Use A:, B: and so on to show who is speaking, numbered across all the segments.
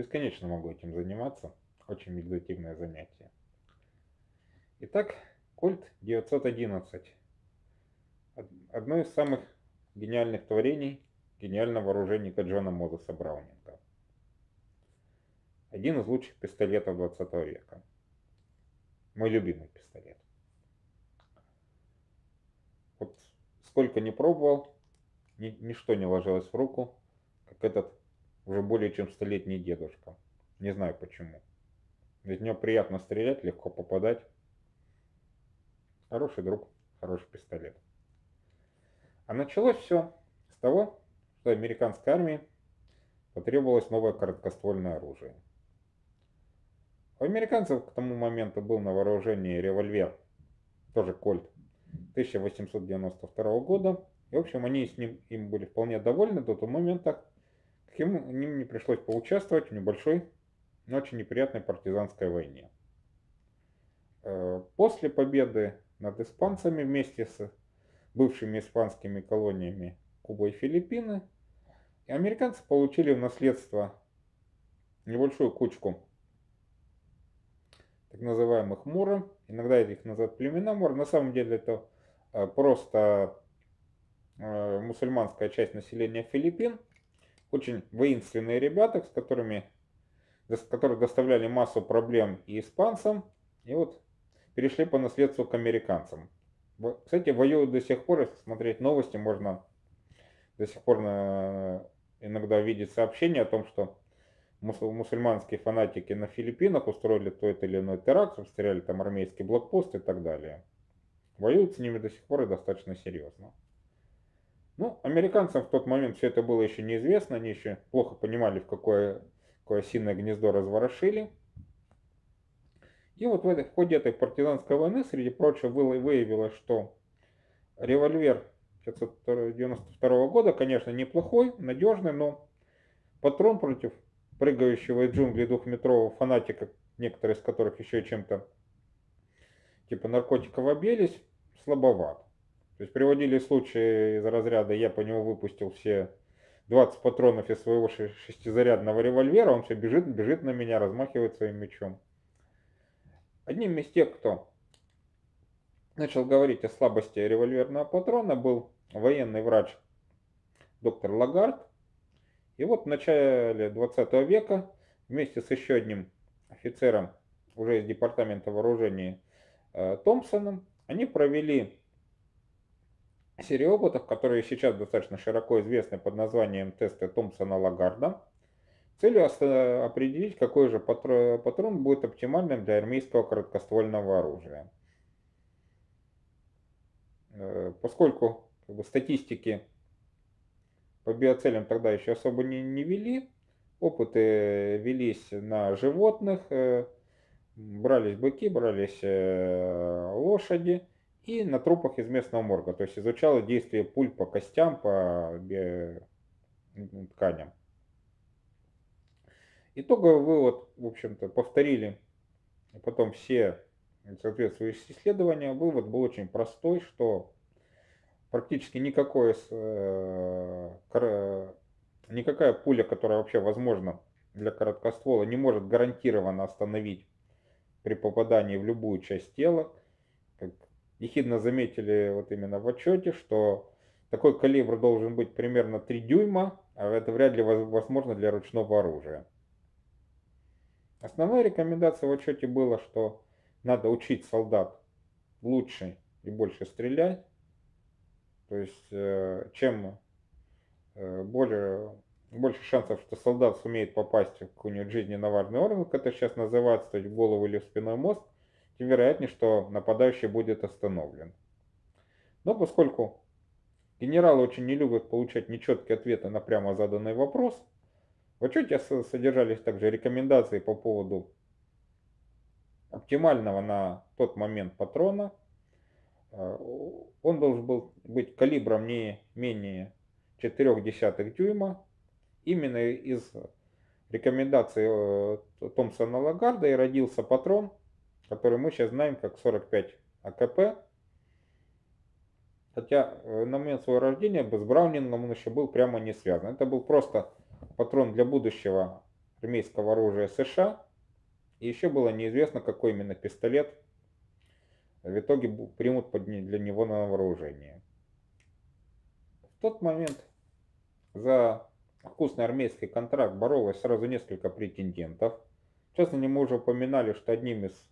A: бесконечно могу этим заниматься. Очень медитативное занятие. Итак, Кольт 911. Одно из самых гениальных творений гениального оружейника Джона Мозеса Браунинга. Один из лучших пистолетов 20 века. Мой любимый пистолет. Вот сколько не пробовал, ни, ничто не ложилось в руку, как этот уже более чем столетний дедушка. Не знаю почему. Ведь него приятно стрелять, легко попадать. Хороший друг, хороший пистолет. А началось все с того, что американской армии потребовалось новое короткоствольное оружие. У американцев к тому моменту был на вооружении револьвер, тоже Кольт, 1892 года. И, в общем, они с ним им были вполне довольны до того момента, как им, им не пришлось поучаствовать в небольшой, но очень неприятной партизанской войне. Э, после победы над испанцами вместе с бывшими испанскими колониями Куба и Филиппины, американцы получили в наследство небольшую кучку так называемых мура, иногда их называют племена мура, на самом деле это э, просто э, мусульманская часть населения Филиппин, очень воинственные ребята, с которыми, которые доставляли массу проблем и испанцам, и вот перешли по наследству к американцам. Кстати, воюют до сих пор, если смотреть новости, можно до сих пор на, иногда видеть сообщения о том, что мусульманские фанатики на Филиппинах устроили тот или иной теракт, обстреляли там армейский блокпост и так далее. Воюют с ними до сих пор и достаточно серьезно. Ну, американцам в тот момент все это было еще неизвестно, они еще плохо понимали, в какое, какое осиное гнездо разворошили. И вот в, этой, в ходе этой партизанской войны, среди прочего, выявилось, что револьвер 1992 года, конечно, неплохой, надежный, но патрон против прыгающего из джунглей двухметрового фанатика, некоторые из которых еще чем-то типа наркотиков обелись, слабоват. То есть приводили случаи из разряда «я по нему выпустил все 20 патронов из своего шестизарядного револьвера, он все бежит, бежит на меня, размахивает своим мечом». Одним из тех, кто начал говорить о слабости револьверного патрона, был военный врач доктор Лагард. И вот в начале 20 века вместе с еще одним офицером уже из департамента вооружений э, Томпсоном они провели серию опытов, которые сейчас достаточно широко известны под названием тесты Томпсона-Лагарда целью определить, какой же патрон будет оптимальным для армейского короткоствольного оружия. Э, поскольку как бы, статистики по биоцелям тогда еще особо не, не вели, опыты велись на животных, э, брались быки, брались э, лошади и на трупах из местного морга. То есть изучало действие пуль по костям, по тканям. Итоговый вывод, в общем-то, повторили потом все соответствующие исследования. Вывод был очень простой, что практически никакое, э, никакая пуля, которая вообще возможна для короткоствола, не может гарантированно остановить при попадании в любую часть тела. Как ехидно заметили вот именно в отчете, что такой калибр должен быть примерно 3 дюйма, а это вряд ли возможно для ручного оружия. Основная рекомендация в отчете была, что надо учить солдат лучше и больше стрелять. То есть, э, чем э, более, больше шансов, что солдат сумеет попасть в какой-нибудь жизненно важный орган, как это сейчас называется, то есть в голову или в спиной мозг, тем вероятнее, что нападающий будет остановлен. Но поскольку генералы очень не любят получать нечеткие ответы на прямо заданный вопрос, в отчете содержались также рекомендации по поводу оптимального на тот момент патрона. Э, он должен был быть калибром не менее 0,4 дюйма. Именно из рекомендаций э, Томпсона Лагарда и родился патрон, который мы сейчас знаем как 45 АКП. Хотя э, на момент своего рождения с Браунингом он еще был прямо не связан. Это был просто патрон для будущего армейского оружия США. И еще было неизвестно, какой именно пистолет в итоге примут для него на вооружение. В тот момент за вкусный армейский контракт боролось сразу несколько претендентов. В частности, мы уже упоминали, что одним из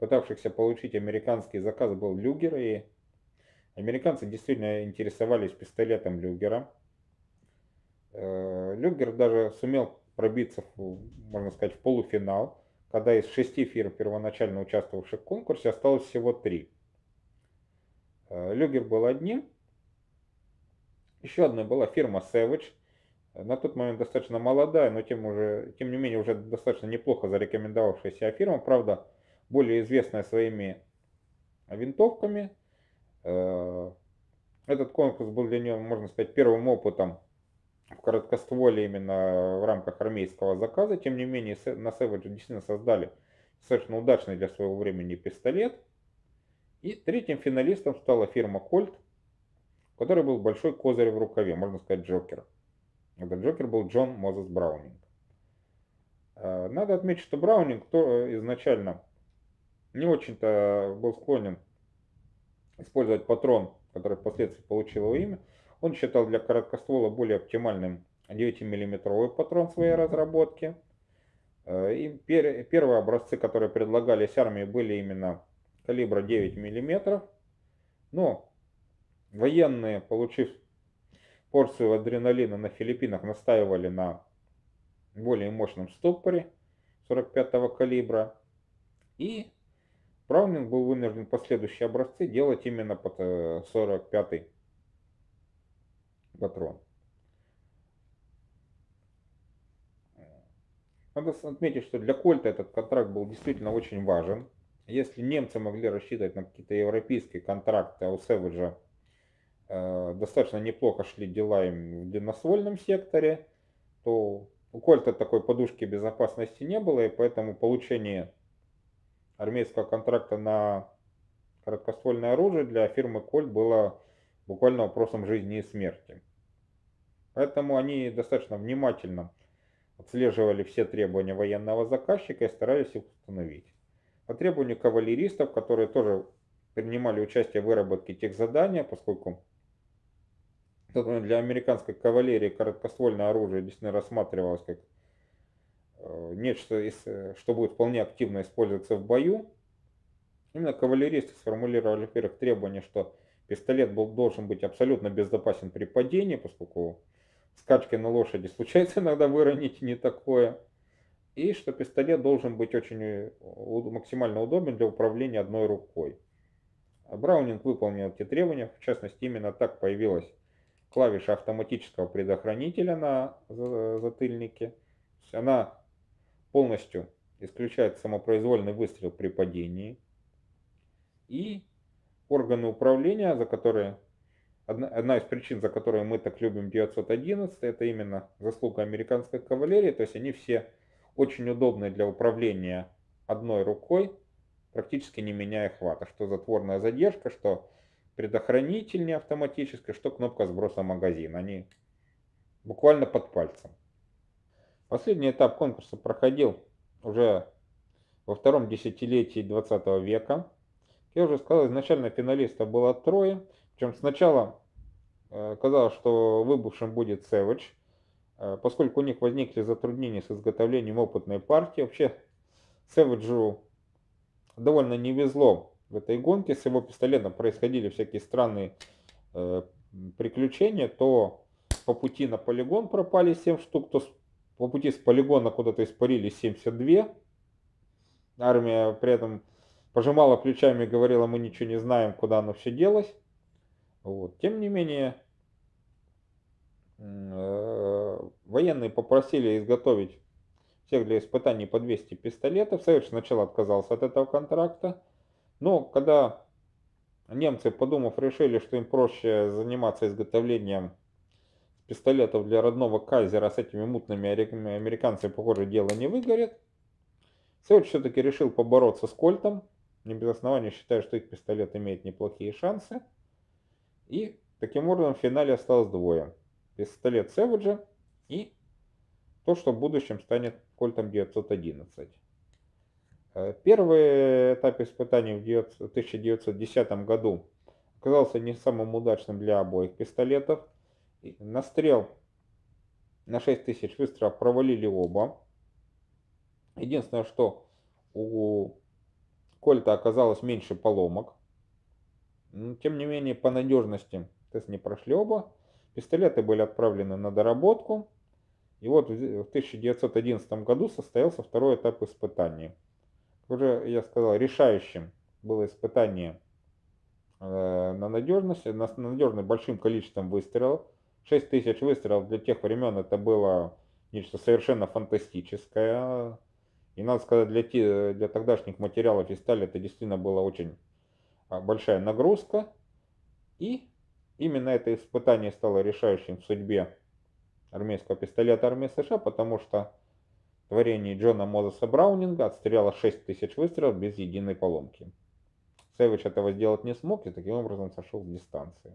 A: пытавшихся получить американский заказ был Люгер, и американцы действительно интересовались пистолетом Люгера. Э, Люгер даже сумел пробиться, можно сказать, в полуфинал, когда из шести фирм, первоначально участвовавших в конкурсе, осталось всего три. Э, Люгер был одним. Еще одной была фирма Savage. На тот момент достаточно молодая, но тем, уже, тем не менее уже достаточно неплохо зарекомендовавшаяся фирма. Правда, более известная своими винтовками. Э, этот конкурс был для нее, можно сказать, первым опытом в короткостволе именно в рамках армейского заказа. Тем не менее, на Savage действительно создали достаточно удачный для своего времени пистолет. И третьим финалистом стала фирма Colt, у которой был большой козырь в рукаве, можно сказать, Джокер. Этот Джокер был Джон Мозес Браунинг. Э, надо отметить, что Браунинг то изначально не очень-то был склонен использовать патрон, который впоследствии получил его имя. Он считал для короткоствола более оптимальным 9-миллиметровый патрон своей разработки. Э, и первые образцы, которые предлагались армии, были именно калибра 9 мм. Но военные, получив порцию адреналина на Филиппинах, настаивали на более мощном стопоре 45-го калибра. И Браунинг был вынужден последующие образцы делать именно под 45-й э, патрон. Надо отметить, что для Кольта этот контракт был действительно очень важен. Если немцы могли рассчитывать на какие-то европейские контракты, а у Сэвиджа э, достаточно неплохо шли дела им в длинноствольном секторе, то у Кольта такой подушки безопасности не было, и поэтому получение армейского контракта на короткоствольное оружие для фирмы Кольт было буквально вопросом жизни и смерти. Поэтому они достаточно внимательно отслеживали все требования военного заказчика и старались их установить. По требованию кавалеристов, которые тоже принимали участие в выработке тех задания, поскольку для американской кавалерии короткоствольное оружие действительно рассматривалось как нечто, э, что будет вполне активно использоваться в бою. Именно кавалеристы сформулировали, во-первых, требование, что пистолет был, должен быть абсолютно безопасен при падении, поскольку скачки на лошади случается иногда выронить не такое. И что пистолет должен быть очень э, максимально удобен для управления одной рукой. Браунинг выполнил эти требования, в частности именно так появилась клавиша автоматического предохранителя на затыльнике. Она полностью исключает самопроизвольный выстрел при падении. И органы управления, за которые одна, из причин, за которые мы так любим 911, это именно заслуга американской кавалерии. То есть они все очень удобны для управления одной рукой, практически не меняя хвата. Что затворная задержка, что предохранитель не автоматический, что кнопка сброса магазина. Они буквально под пальцем. Последний этап конкурса проходил уже во втором десятилетии 20 века. Я уже сказал, изначально финалистов было трое. Причем сначала э, казалось, что выбывшим будет Savage, э, поскольку у них возникли затруднения с изготовлением опытной партии. Вообще Savage довольно не везло в этой гонке. С его пистолетом происходили всякие странные э, приключения. То по пути на полигон пропали 7 штук, то по пути с полигона куда-то испарились 72. Армия при этом пожимала плечами и говорила, мы ничего не знаем, куда оно все делось. Вот. Тем не менее, э, военные попросили изготовить всех для испытаний по 200 пистолетов. Союз сначала отказался от этого контракта. Но когда немцы, подумав, решили, что им проще заниматься изготовлением пистолетов для родного кайзера с этими мутными американцами, похоже, дело не выгорит. Сеуч все-таки решил побороться с Кольтом. Не без основания считаю, что их пистолет имеет неплохие шансы. И таким образом в финале осталось двое. Пистолет Сэвиджа и то, что в будущем станет Кольтом 911. Э, первый этап испытаний в 1910 году оказался не самым удачным для обоих пистолетов. Настрел на 6000 выстрелов провалили оба. Единственное, что у Кольта оказалось меньше поломок. Но, тем не менее, по надежности тест не прошли оба. Пистолеты были отправлены на доработку. И вот в 1911 году состоялся второй этап испытаний. Уже, я сказал, решающим было испытание э, на надежность, на надежность большим количеством выстрелов. 6 тысяч выстрелов для тех времен это было нечто совершенно фантастическое. И надо сказать, для, те, для тогдашних материалов и стали это действительно была очень а, большая нагрузка. И именно это испытание стало решающим в судьбе армейского пистолета армии США, потому что творение Джона Мозеса Браунинга отстреляло 6 тысяч выстрелов без единой поломки. Сэвидж этого сделать не смог и таким образом сошел с дистанции.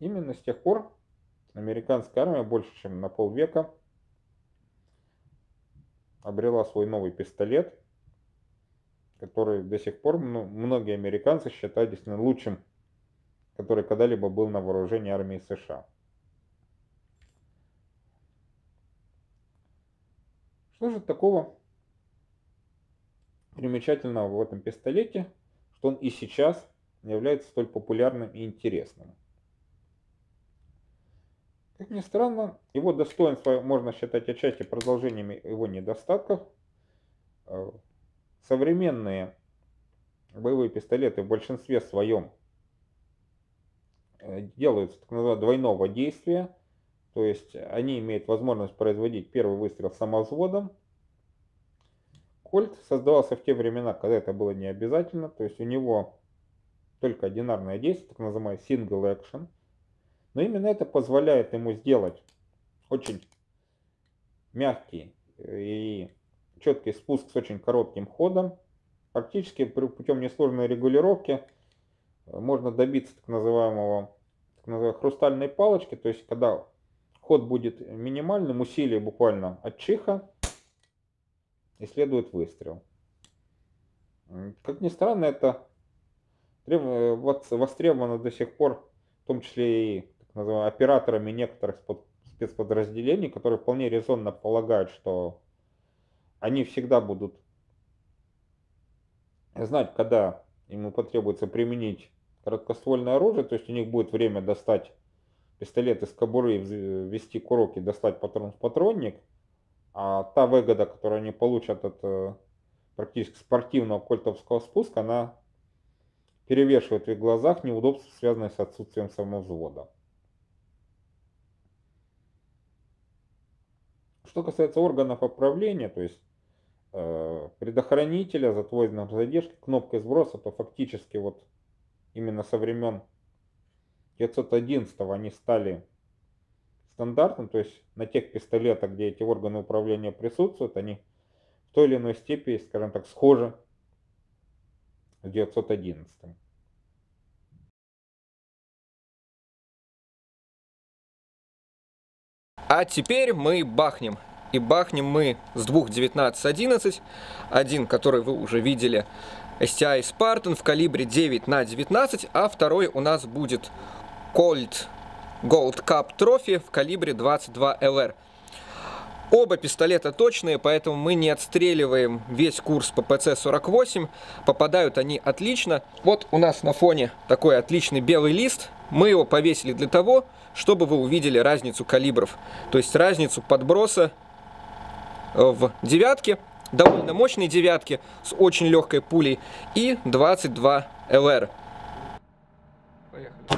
A: Именно с тех пор американская армия больше чем на полвека обрела свой новый пистолет, который до сих пор ну, многие американцы считают действительно лучшим, который когда-либо был на вооружении армии США. Что же такого примечательного в этом пистолете, что он и сейчас является столь популярным и интересным? Как ни странно, его достоинства можно считать отчасти продолжениями его недостатков. Э, современные боевые пистолеты в большинстве своем э, делаются так называемого двойного действия. То есть они имеют возможность производить первый выстрел самовзводом. Кольт создавался в те времена, когда это было не обязательно. То есть у него только одинарное действие, так называемый single action – но именно это позволяет ему сделать очень мягкий и четкий спуск с очень коротким ходом. Практически путем несложной регулировки э, можно добиться так называемого так называемой хрустальной палочки, то есть когда ход будет минимальным, усилие буквально от чиха и следует выстрел. Как ни странно, это э, востребовано до сих пор, в том числе и операторами некоторых спецподразделений, которые вполне резонно полагают, что они всегда будут знать, когда ему потребуется применить короткоствольное оружие, то есть у них будет время достать пистолет из кобуры, ввести курок и достать патрон в патронник, а та выгода, которую они получат от э, практически спортивного кольтовского спуска, она перевешивает в их глазах неудобства, связанные с отсутствием самовзвода. Что касается органов управления, то есть э, предохранителя, затворенной задержки, кнопкой сброса, то фактически вот именно со времен 911 они стали стандартным, то есть на тех пистолетах, где эти органы управления присутствуют, они в той или иной степени, скажем так, схожи с 911.
B: А теперь мы бахнем. И бахнем мы с двух 1911. Один, который вы уже видели, STI Spartan в калибре 9 на 19, а второй у нас будет Colt Gold Cup Trophy в калибре 22 LR. Оба пистолета точные, поэтому мы не отстреливаем весь курс по ПЦ-48. Попадают они отлично. Вот у нас на фоне такой отличный белый лист. Мы его повесили для того, чтобы вы увидели разницу калибров. То есть разницу подброса в девятке, довольно мощной девятке с очень легкой пулей и 22 ЛР. Поехали.